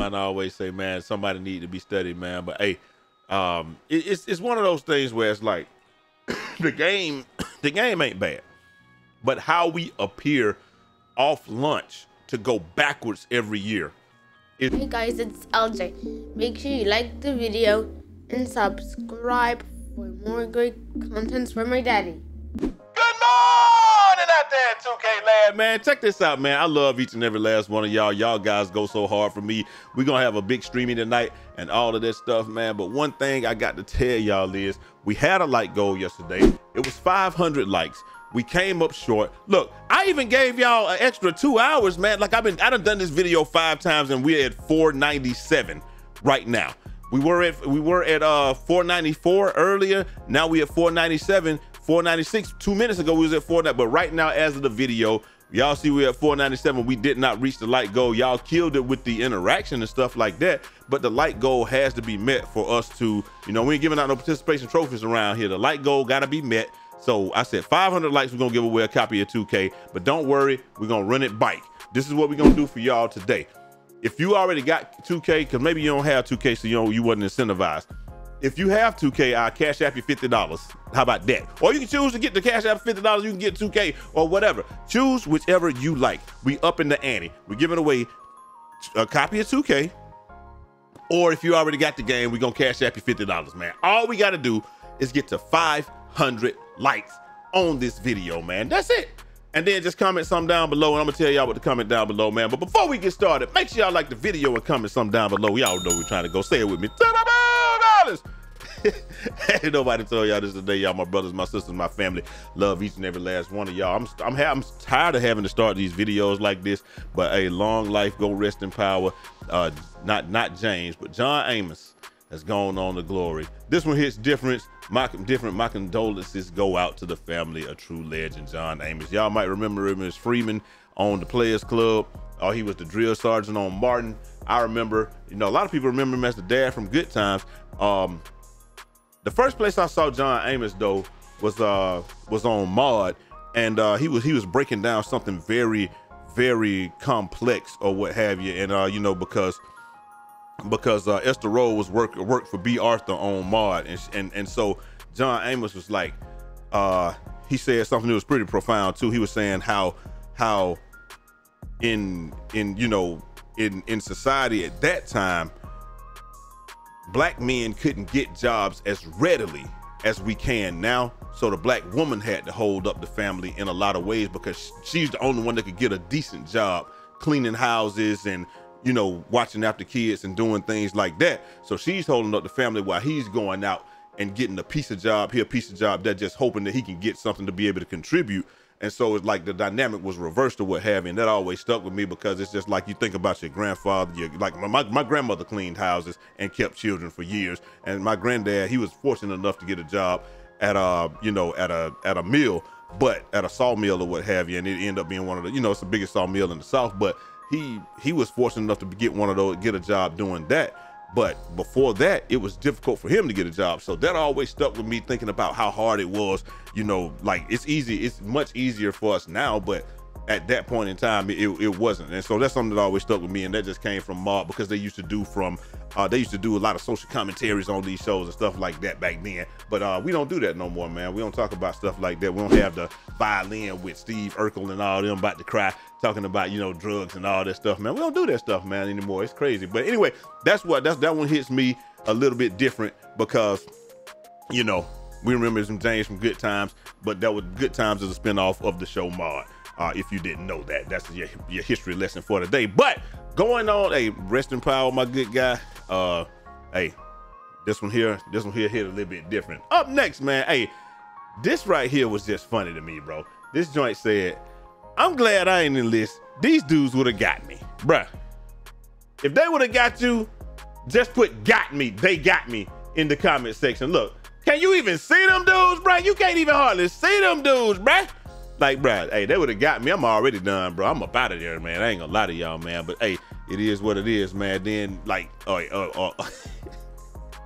mine always say, man, somebody need to be studied, man. But hey, um, it, it's it's one of those things where it's like the game, the game ain't bad, but how we appear off lunch to go backwards every year. Hey guys, it's LJ. Make sure you like the video and subscribe for more great contents from my daddy. There, 2K Lad, man. Check this out, man. I love each and every last one of y'all. Y'all guys go so hard for me. We're gonna have a big streaming tonight and all of this stuff, man. But one thing I got to tell y'all is we had a like goal yesterday. It was 500 likes. We came up short. Look, I even gave y'all an extra two hours, man. Like I've been, I done done this video five times and we're at 497 right now. We were at we were at uh 494 earlier. Now we at 497, 496. Two minutes ago we was at 4. But right now, as of the video, y'all see we at 497. We did not reach the light goal. Y'all killed it with the interaction and stuff like that. But the light goal has to be met for us to, you know, we ain't giving out no participation trophies around here. The light goal got to be met. So I said 500 likes, we're gonna give away a copy of 2K. But don't worry, we're gonna run it bike. This is what we're gonna do for y'all today. If you already got 2K, because maybe you don't have 2K, so you know you wasn't incentivized. If you have 2K, I'll cash app you $50. How about that? Or you can choose to get the cash app $50, you can get 2K or whatever. Choose whichever you like. We up in the ante. We're giving away a copy of 2K. Or if you already got the game, we're gonna cash app you $50, man. All we gotta do is get to 500 likes on this video, man. That's it and then just comment some down below and I'm gonna tell y'all what to comment down below, man. But before we get started, make sure y'all like the video and comment some down below. Y'all know we're trying to go. Say it with me. Dollars. Ain't nobody tell y'all this today, y'all. My brothers, my sisters, my family. Love each and every last one of y'all. I'm I'm, I'm tired of having to start these videos like this, but a long life, go rest in power. Uh, not not James, but John Amos has gone on to glory. This one hits different. My different. My condolences go out to the family of true legend John Amos. Y'all might remember him as Freeman on the Players Club. Oh, he was the drill sergeant on Martin. I remember. You know, a lot of people remember him as the dad from Good Times. Um, the first place I saw John Amos though was uh was on Maude, and uh, he was he was breaking down something very very complex or what have you, and uh, you know because because uh, Esther Rolle was work worked for Bea Arthur on Maude, and and and so John Amos was like, uh, he said something that was pretty profound too. He was saying how how in in you know in in society at that time, black men couldn't get jobs as readily as we can now. So the black woman had to hold up the family in a lot of ways because she's the only one that could get a decent job cleaning houses and you know, watching after kids and doing things like that. So she's holding up the family while he's going out and getting a piece of job here, a piece of job that just hoping that he can get something to be able to contribute. And so it's like the dynamic was reversed to what have you. And that always stuck with me because it's just like you think about your grandfather, your, like my, my grandmother cleaned houses and kept children for years. And my granddad, he was fortunate enough to get a job at a, you know, at a, at a mill, but at a sawmill or what have you. And it ended up being one of the, you know, it's the biggest sawmill in the South, but he he was fortunate enough to get one of those, get a job doing that. But before that, it was difficult for him to get a job. So that always stuck with me thinking about how hard it was. You know, like it's easy, it's much easier for us now, but at that point in time, it, it wasn't. And so that's something that always stuck with me. And that just came from Maude because they used to do from, uh, they used to do a lot of social commentaries on these shows and stuff like that back then. But uh, we don't do that no more, man. We don't talk about stuff like that. We don't have the violin with Steve Urkel and all them about to cry talking about, you know, drugs and all that stuff, man. We don't do that stuff, man, anymore. It's crazy. But anyway, that's what, that's that one hits me a little bit different because, you know, we remember some James from Good Times, but that was Good Times as a spinoff of the show Maude. Uh, if you didn't know that, that's your, your history lesson for today. But going on, hey, rest in power, my good guy. Uh, hey, this one here, this one here hit a little bit different. Up next, man, hey, this right here was just funny to me, bro. This joint said, I'm glad I ain't in this. These dudes would have got me, bruh. If they would have got you, just put got me, they got me in the comment section. Look, can you even see them dudes, bruh? You can't even hardly see them dudes, bruh. Like, bro, hey, they would have got me. I'm already done, bro. I'm up out of there, man. I ain't gonna lie to y'all, man. But hey, it is what it is, man. Then, like, oh, uh, uh,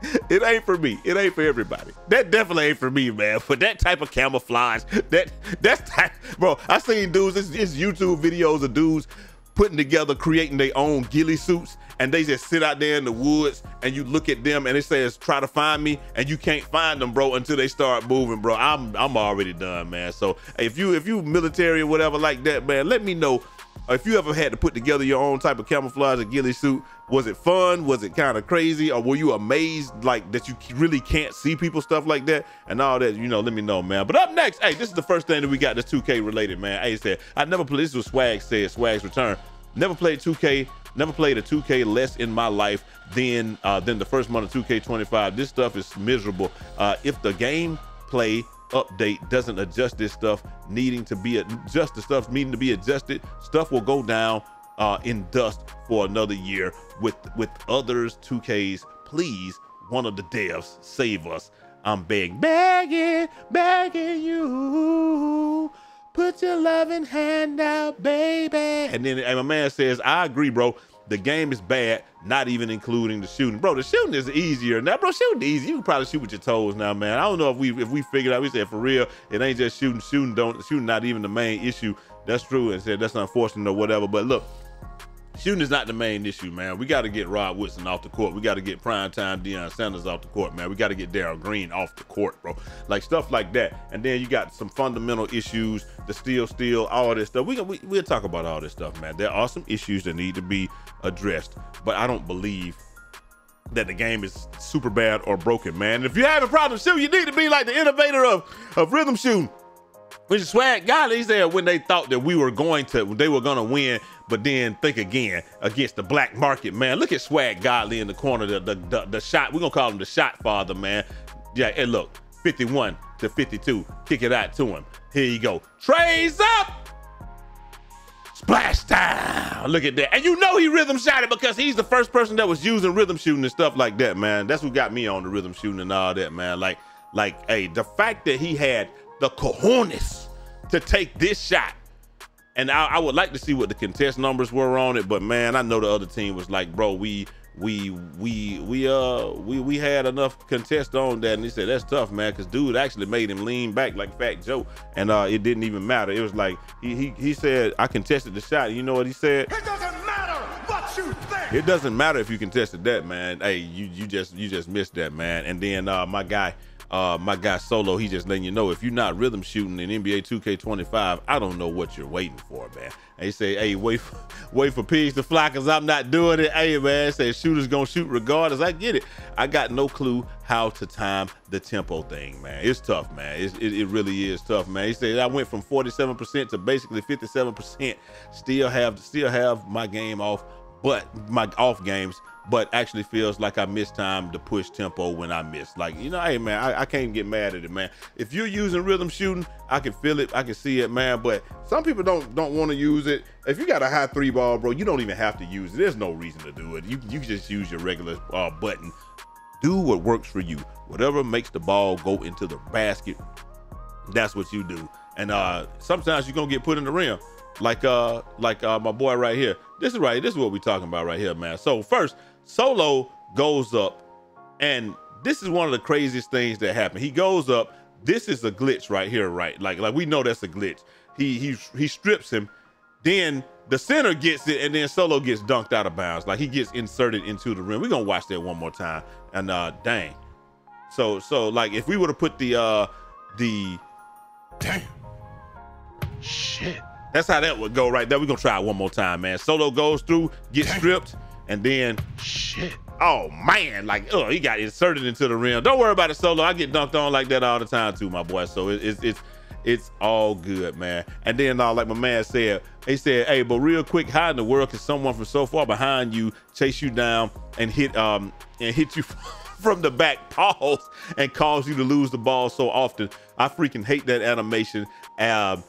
it ain't for me. It ain't for everybody. That definitely ain't for me, man. For that type of camouflage, that that's bro. I seen dudes. It's, it's YouTube videos of dudes putting together, creating their own ghillie suits and they just sit out there in the woods and you look at them and it says try to find me and you can't find them, bro, until they start moving, bro. I'm I'm already done, man. So if you if you military or whatever like that, man, let me know if you ever had to put together your own type of camouflage or ghillie suit, was it fun? Was it kind of crazy? Or were you amazed like that you really can't see people stuff like that and all that? You know, let me know, man. But up next, hey, this is the first thing that we got that's 2K related, man. Hey, said, I never played, this was Swag said, Swag's return. Never played 2K, never played a 2K less in my life than, uh, than the first month of 2K25. This stuff is miserable. Uh, if the gameplay update doesn't adjust this stuff needing to be adjust the stuff needing to be adjusted stuff will go down uh, in dust for another year with with others 2ks please one of the devs save us i'm begging begging begging you put your loving hand out baby and then and my man says i agree bro the game is bad, not even including the shooting. Bro, the shooting is easier. Now, bro, shooting easy. You can probably shoot with your toes now, man. I don't know if we if we figured out, we said for real, it ain't just shooting, shooting don't shooting not even the main issue. That's true. And said that's unfortunate or whatever. But look, Shooting is not the main issue, man. We got to get Rod Woodson off the court. We got to get prime time Deion Sanders off the court, man. We got to get Darrell Green off the court, bro. Like stuff like that. And then you got some fundamental issues, the steal, steal, all this stuff. We, we we'll talk about all this stuff, man. There are some issues that need to be addressed, but I don't believe that the game is super bad or broken, man. And if you have a problem shooting, you need to be like the innovator of, of rhythm shooting. Which is swag Godly said when they thought that we were going to, they were going to win, but then think again against the black market, man. Look at Swag Godly in the corner, the, the, the, the shot. We're going to call him the shot father, man. Yeah, and look, 51 to 52. Kick it out to him. Here you go. Trays up. Splash time. Look at that. And you know he rhythm shot it because he's the first person that was using rhythm shooting and stuff like that, man. That's what got me on the rhythm shooting and all that, man. Like, like, hey, the fact that he had the cojones to take this shot. And I, I, would like to see what the contest numbers were on it, but man, I know the other team was like, bro, we we we we uh we we had enough contest on that, and he said that's tough, man, because dude actually made him lean back like Fat Joe, and uh it didn't even matter. It was like he he he said I contested the shot. And you know what he said? It doesn't matter what you think. It doesn't matter if you contested that, man. Hey, you you just you just missed that, man. And then uh my guy uh, my guy Solo, he just letting you know if you're not rhythm shooting in NBA 2K25, I don't know what you're waiting for, man. He say, hey, wait for, wait for pigs to fly because I'm not doing it. Hey, man, say shooters gonna shoot regardless. I get it. I got no clue how to time the tempo thing, man. It's tough, man. It's, it, it really is tough, man. He said I went from 47% to basically 57%. Still have still have my game off, but my off games but actually feels like I missed time to push tempo when I miss. Like, you know, hey man, I, I, can't get mad at it, man. If you're using rhythm shooting, I can feel it, I can see it, man. But some people don't don't want to use it. If you got a high three ball, bro, you don't even have to use it. There's no reason to do it. You you just use your regular uh, button. Do what works for you. Whatever makes the ball go into the basket, that's what you do. And uh sometimes you're gonna get put in the rim. Like uh like uh my boy right here. This is right, this is what we're talking about right here, man. So first Solo goes up, and this is one of the craziest things that happened. He goes up. This is a glitch right here, right? Like, like we know that's a glitch. He he he strips him, then the center gets it, and then Solo gets dunked out of bounds. Like he gets inserted into the rim. We're gonna watch that one more time. And uh dang. So so like if we were to put the uh the damn shit. That's how that would go right there. We're gonna try it one more time, man. Solo goes through, gets damn. stripped, and then shit. Oh man, like oh, he got inserted into the rim. Don't worry about it, solo. I get dunked on like that all the time too, my boy. So it, it's it's it's all good, man. And then uh, like my man said, he said, hey, but real quick, how in the world can someone from so far behind you chase you down and hit um and hit you from the back pause and cause you to lose the ball so often? I freaking hate that animation. Um,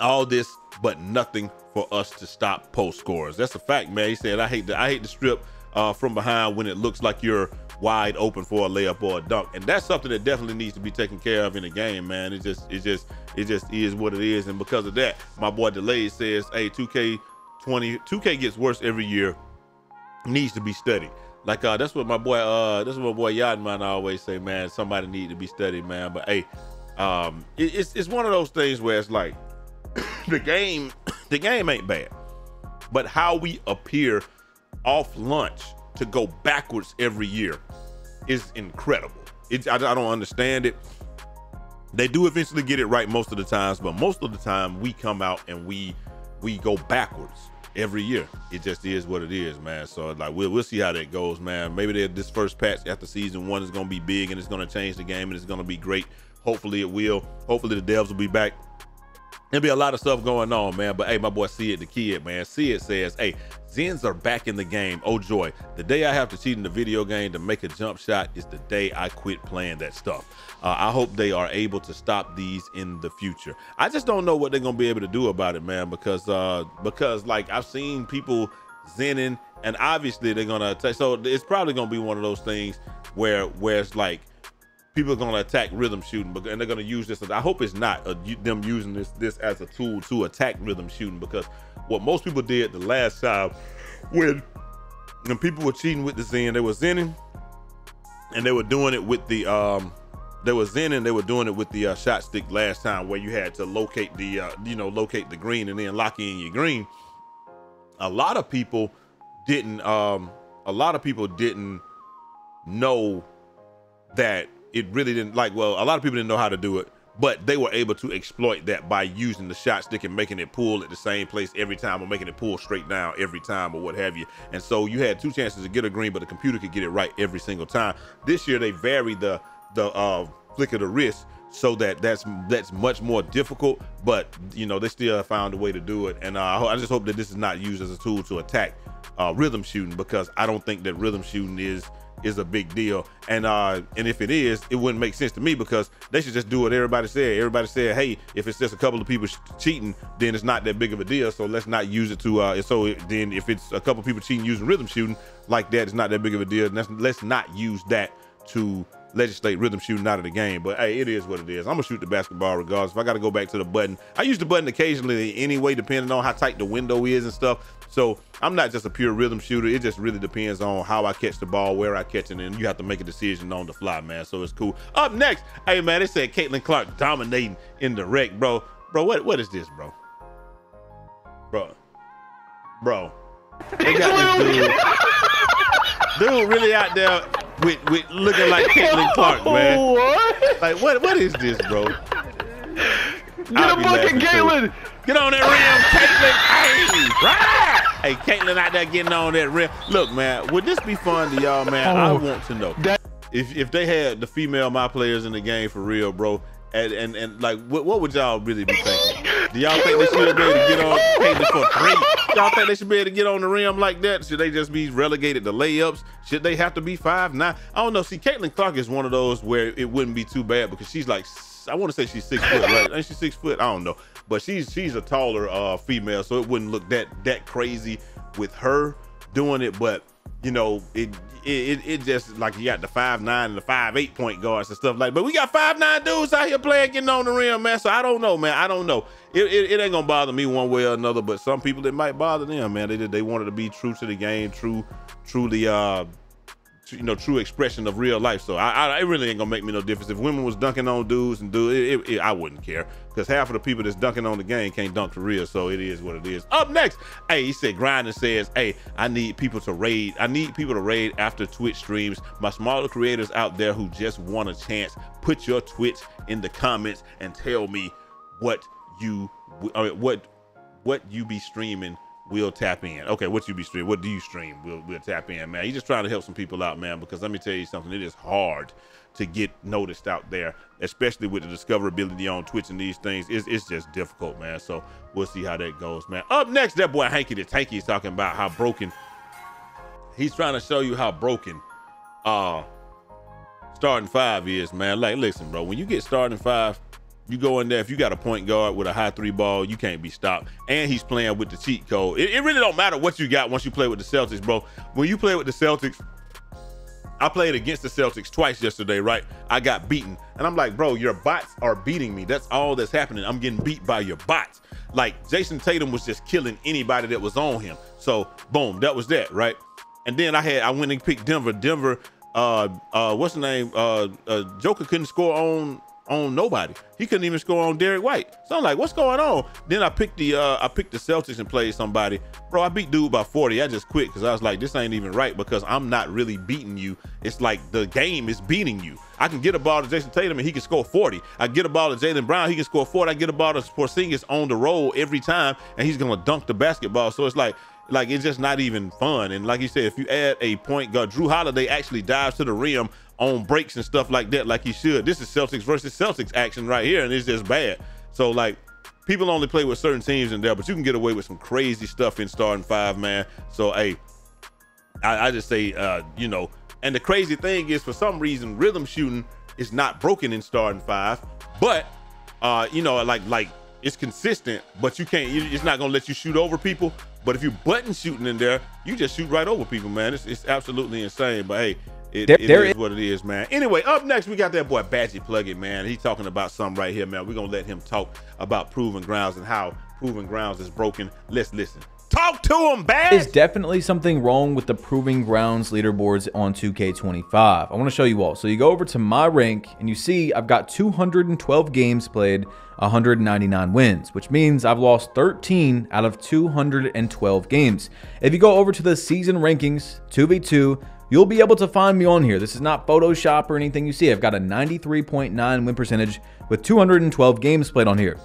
all this, but nothing for us to stop post scores. That's a fact, man. He said, I hate the I hate the strip uh, from behind when it looks like you're wide open for a layup or a dunk. And that's something that definitely needs to be taken care of in the game, man. It just it just it just is what it is. And because of that, my boy Delay says, hey, 2K 20 2K gets worse every year. Needs to be studied. Like uh that's what my boy uh that's what my boy Yadman always say, man. Somebody need to be studied, man. But hey, um it, it's it's one of those things where it's like the game, the game ain't bad, but how we appear off lunch to go backwards every year is incredible. It, I, I don't understand it. They do eventually get it right most of the times, but most of the time we come out and we we go backwards every year. It just is what it is, man. So like we'll we'll see how that goes, man. Maybe this first patch after season one is gonna be big and it's gonna change the game and it's gonna be great. Hopefully it will. Hopefully the devs will be back There'll be a lot of stuff going on, man. But hey, my boy See It the Kid, man. See It says, hey, Zens are back in the game. Oh joy. The day I have to cheat in the video game to make a jump shot is the day I quit playing that stuff. Uh, I hope they are able to stop these in the future. I just don't know what they're gonna be able to do about it, man, because uh because like I've seen people zenning and obviously they're gonna take so it's probably gonna be one of those things where where it's like people are going to attack rhythm shooting but and they're going to use this i hope it's not uh, them using this this as a tool to attack rhythm shooting because what most people did the last time when when people were cheating with the zen they were zenning and they were doing it with the um they were zenning they were doing it with the uh, shot stick last time where you had to locate the uh, you know locate the green and then lock in your green. A lot of people didn't um a lot of people didn't know that it really didn't like well a lot of people didn't know how to do it but they were able to exploit that by using the shot stick and making it pull at the same place every time or making it pull straight down every time or what have you. And so you had two chances to get a green but the computer could get it right every single time. This year they varied the the uh flick of the wrist so that that's that's much more difficult but you know they still found a way to do it. And uh, i just hope that this is not used as a tool to attack uh, rhythm shooting because i don't think that rhythm shooting is is a big deal. And uh, and if it is, it wouldn't make sense to me because they should just do what everybody said. Everybody said, hey, if it's just a couple of people cheating, then it's not that big of a deal. So let's not use it to. Uh, so it, then if it's a couple of people cheating using rhythm shooting like that, it's not that big of a deal. Let's, let's not use that to legislate rhythm shooting out of the game. But hey, it is what it is. I'm gonna shoot the basketball regardless. If I gotta go back to the button, I use the button occasionally anyway, depending on how tight the window is and stuff. So I'm not just a pure rhythm shooter. It just really depends on how I catch the ball, where I catch it, and you have to make a decision on the fly, man. So it's cool. Up next, hey man, they said Caitlin Clark dominating in the rec, bro. Bro, what what is this, bro? Bro, bro, they got this dude. Dude really out there with, with looking like Caitlin Clark, man. What? Like what what is this, bro? Get I'll a bucket, Caitlin. Get on that rim, Caitlin. Hey, right. Hey, Caitlin out there getting on that rim. Look, man, would this be fun to y'all, man? Oh, I want to know. If if they had the female my players in the game for real, bro, and and, and like what, what would y'all really be thinking? Do y'all think they should be able to get on Caitlin for three? Y'all think they should be able to get on the rim like that? Should they just be relegated to layups? Should they have to be five nine? I don't know. See, Caitlin Clark is one of those where it wouldn't be too bad because she's like I want to say she's six foot, right? Ain't she six foot? I don't know, but she's she's a taller uh, female, so it wouldn't look that that crazy with her doing it. But you know, it it, it just like you got the five nine and the five eight point guards and stuff like. But we got five nine dudes out here playing, getting on the rim, man. So I don't know, man. I don't know. It, it, it ain't gonna bother me one way or another. But some people it might bother them, man. They they wanted to be true to the game, true, truly uh you know true expression of real life. So I, I, it really ain't gonna make me no difference if women was dunking on dudes and dudes. It, it, I wouldn't care because half of the people that's dunking on the game can't dunk for real. So it is what it is. Up next, hey, he said grinding says, hey, I need people to raid. I need people to raid after Twitch streams. My smaller creators out there who just want a chance, put your Twitch in the comments and tell me what you I mean, what what you be streaming we'll tap in. Okay, what you be streaming? What do you stream? We'll we'll tap in, man. He's just trying to help some people out, man. Because let me tell you something, it is hard to get noticed out there, especially with the discoverability on Twitch and these things. It's, it's just difficult, man. So we'll see how that goes, man. Up next, that boy Hanky the Tanky is talking about how broken. He's trying to show you how broken uh starting five is, man. Like, listen, bro, when you get starting five, you go in there, if you got a point guard with a high three ball, you can't be stopped. And he's playing with the cheat code. It, it, really don't matter what you got once you play with the Celtics, bro. When you play with the Celtics, I played against the Celtics twice yesterday, right? I got beaten. And I'm like, bro, your bots are beating me. That's all that's happening. I'm getting beat by your bots. Like Jayson Tatum was just killing anybody that was on him. So boom, that was that, right? And then I had I went and picked Denver. Denver, uh uh, what's the name? Uh, uh Joker couldn't score on on nobody. He couldn't even score on Derrick White. So I'm like, what's going on? Then I picked the uh, I picked the Celtics and played somebody. Bro, I beat dude by 40. I just quit because I was like, this ain't even right because I'm not really beating you. It's like the game is beating you. I can get a ball to Jayson Tatum and he can score 40. I get a ball to Jaylen Brown, he can score 40. I get a ball to Porzingis on the roll every time, and he's gonna dunk the basketball. So it's like like it's just not even fun. And like you said, if you add a point guard, Jrue Holiday actually dives to the rim on breaks and stuff like that, like he should. This is Celtics versus Celtics action right here, and it's just bad. So like people only play with certain teams in there, but you can get away with some crazy stuff in starting five, man. So hey, I, I just say uh, you know, and the crazy thing is for some reason rhythm shooting is not broken in starting five, but uh, you know, like like it's consistent, but you can't. It's not gonna let you shoot over people. But if you button shooting in there, you just shoot right over people, man. It's, it's absolutely insane. But hey, it, there, it there is, is what it is, man. Anyway, up next, we got that boy Badgie Plugging, man. He's talking about something right here, man. We're going to let him talk about Proving Grounds and how Proving Grounds is broken. Let's listen. Talk to him, Badge! There's definitely something wrong with the Proving Grounds leaderboards on 2K25. I want to show you all. So you go over to my rank, and you see I've got 212 games played, 199 wins, which means I've lost 13 out of 212 games. If you go over to the season rankings, 2v2, you'll be able to find me on here. This is not Photoshop or anything you see. I've got a 93.9 win percentage with 212 games played on here.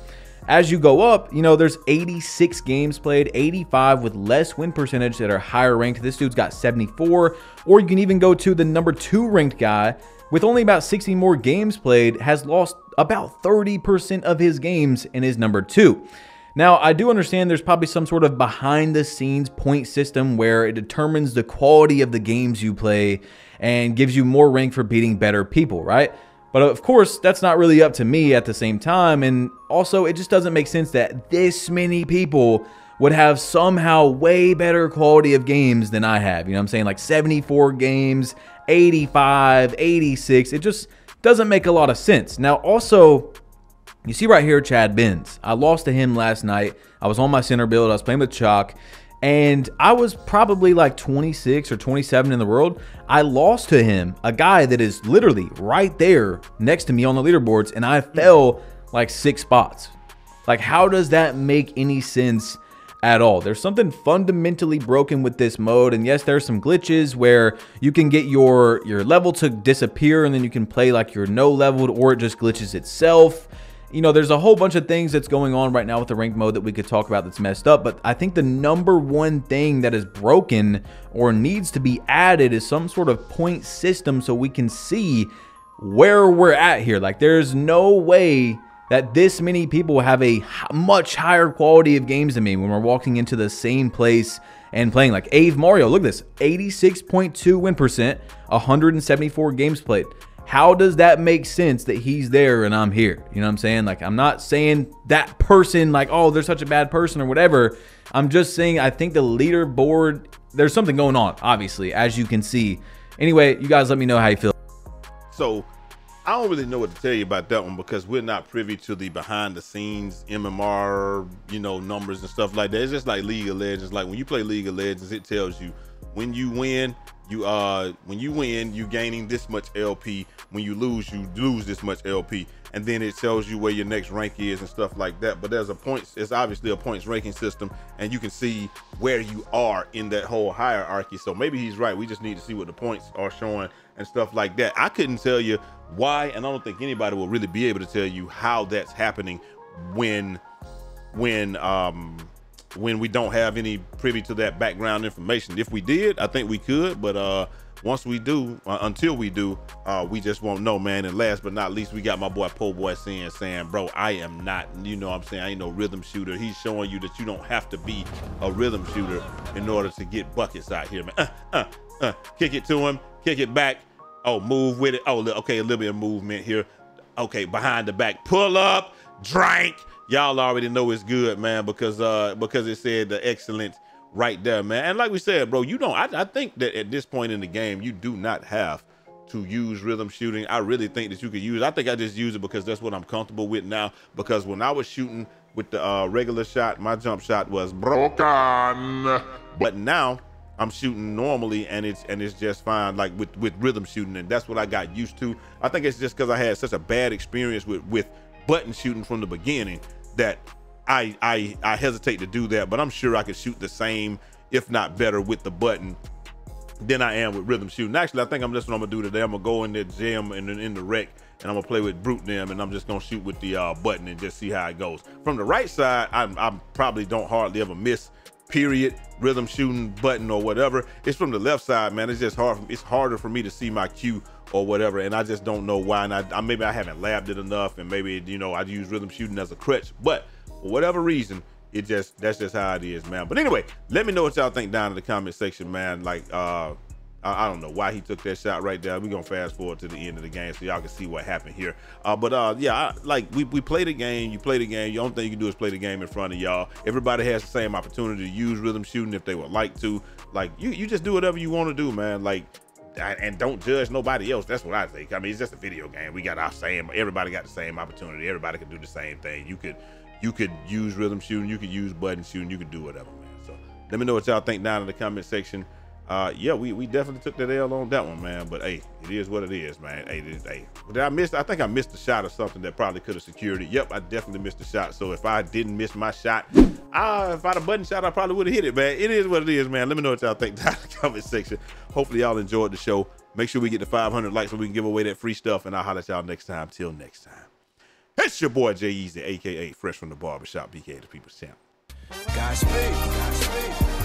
As you go up, you know, there's 86 games played, 85 with less win percentage that are higher ranked. This dude's got 74. Or you can even go to the number two ranked guy with only about 60 more games played, has lost about 30% of his games and is number two. Now, I do understand there's probably some sort of behind the scenes point system where it determines the quality of the games you play and gives you more rank for beating better people, right? But of course, that's not really up to me at the same time. And also, it just doesn't make sense that this many people would have somehow way better quality of games than I have. You know what I'm saying? Like 74 games, 85, 86. It just doesn't make a lot of sense. Now, also, you see right here, Chad Benz. I lost to him last night. I was on my center build. I was playing with Chalk. And I was probably like 26 or 27 in the world. I lost to him, a guy that is literally right there next to me on the leaderboards, and I fell like six spots. Like, how does that make any sense at all. There's something fundamentally broken with this mode. And yes, there's some glitches where you can get your, your level to disappear and then you can play like you're no leveled or it just glitches itself you know, there's a whole bunch of things that's going on right now with the ranked mode that we could talk about that's messed up. But I think the number one thing that is broken or needs to be added is some sort of point system so we can see where we're at here. Like, there's no way that this many people have a much higher quality of games than me when we're walking into the same place and playing. Like Ave Mario, look at this 86.2 win percent, 174 games played how does that make sense that he's there and I'm here? You know what I'm saying? Like, I'm not saying that person, like, oh, they're such a bad person or whatever. I'm just saying I think the leaderboard, there's something going on, obviously, as you can see. Anyway, you guys let me know how you feel. So, I don't really know what to tell you about that one because we're not privy to the behind the scenes MMR, you know, numbers and stuff like that. It's just like League of Legends. Like when you play League of Legends, it tells you when you win, you uh when you win you gaining this much lp when you lose you lose this much lp and then it tells you where your next rank is and stuff like that. But there's a points it's obviously a points ranking system and you can see where you are in that whole hierarchy. So maybe he's right. We just need to see what the points are showing and stuff like that. I couldn't tell you why and i don't think anybody will really be able to tell you how that's happening when when um when we don't have any privy to that background information. If we did, I think we could, but uh, once we do, uh, until we do, uh, we just won't know, man. And last but not least, we got my boy Po Boy saying, saying, bro, I am not, you know what I'm saying, I ain't no rhythm shooter. He's showing you that you don't have to be a rhythm shooter in order to get buckets out here, man. Uh, uh, uh. Kick it to him, kick it back. Oh, move with it. Oh, okay, a little bit of movement here. Okay, behind the back, pull up, drink y'all already know it's good, man, because uh because it said the excellence right there, man. And like we said, bro, you don't. I, I think that at this point in the game, you do not have to use rhythm shooting. I really think that you could use. I think I just use it because that's what I'm comfortable with now. Because when I was shooting with the uh, regular shot, my jump shot was broken. But now I'm shooting normally and it's and it's just fine like with with rhythm shooting and that's what I got used to. I think it's just because I had such a bad experience with with button shooting from the beginning that I I I hesitate to do that, but I'm sure I could shoot the same, if not better, with the button than I am with rhythm shooting. Actually, I think I'm just what I'm gonna do today. I'm gonna go in the gym and then in the rec and I'm gonna play with brute them and I'm just gonna shoot with the uh, button and just see how it goes. From the right side, I, I probably don't hardly ever miss period rhythm shooting button or whatever it's from the left side man it's just hard it's harder for me to see my cue or whatever and i just don't know why and I, I maybe i haven't labbed it enough and maybe you know i use rhythm shooting as a crutch but for whatever reason it just that's just how it is man but anyway let me know what y'all think down in the comment section man like uh I, I don't know why he took that shot right there. We're gonna fast forward to the end of the game so y'all can see what happened here. Uh, but uh, yeah, I, like we, we play the game, you play the game. The only thing you can do is play the game in front of y'all. Everybody has the same opportunity to use rhythm shooting if they would like to. Like you, you just do whatever you want to do, man. Like and don't judge nobody else. That's what I think. I mean, it's just a video game. We got our same. Everybody got the same opportunity. Everybody can do the same thing. You could, you could use rhythm shooting. You could use button shooting. You could do whatever, man. So let me know what y'all think down in the comment section uh, yeah, we, we definitely took that L on that one, man. But hey, it is what it is, man. Hey, did, hey, did I miss? I think I missed a shot or something that probably could have secured it. Yep, I definitely missed a shot. So if I didn't miss my shot, uh, if I had a button shot, I probably would have hit it, man. It is what it is, man. Let me know what y'all think down in the comment section. Hopefully y'all enjoyed the show. Make sure we get to 500 likes so we can give away that free stuff. And I'll holler at y'all next time. Till next time. It's your boy Jai Eazy, aka Fresh from the Barbershop, BK the People's Champ. Godspeed. Godspeed.